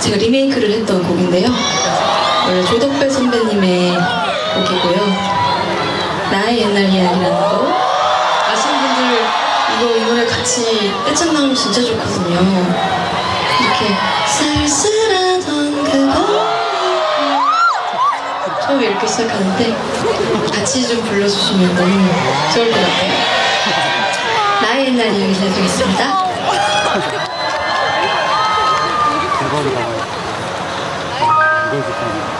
제가 리메이크를 했던 곡인데요. 원래 조덕배 선배님의 곡이고요. 나의 옛날 이야기라는 거. 아시는 분들 이거 이 노래 같이 떼창 나오면 진짜 좋거든요. 이렇게 쓸쓸하던 그거 처음에 이렇게 시작하는데 같이 좀 불러주시면 너무 좋을 것 같아요. 나의 옛날 이야기 해드리겠습니다. 대박이다. 이걸 좋다.